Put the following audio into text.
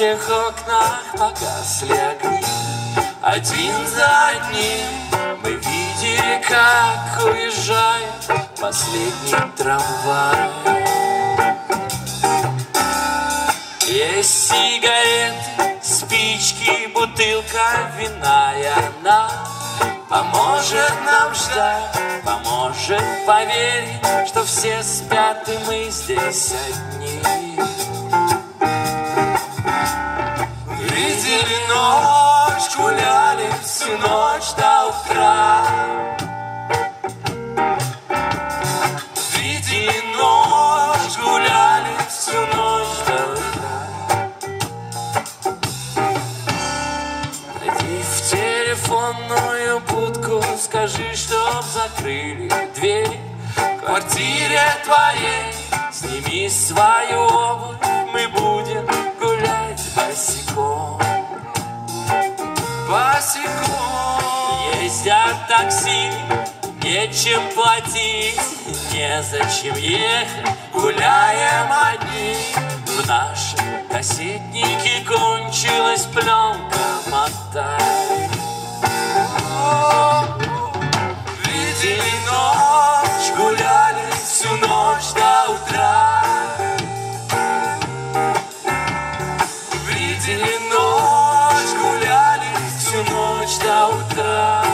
всех окнах погасли огни. Один за одним мы видели, как уезжает последний трамвай. Есть сигареты, спички, бутылка вина И она поможет нам ждать Поможет поверить, что все спят и мы здесь одни. Видели ночь, гуляли всю ночь до утра. Видели ночь, гуляли всю ночь до утра. Найди в телефонную будку, скажи, чтоб закрыли дверь в квартире твоей. Сними свою обувь, мы будем гулять босиком. Босиком. Ездят такси, нечем платить, незачем ехать, гуляем одни. В нашем кассетнике кончилась пленка, мотай. está o craque.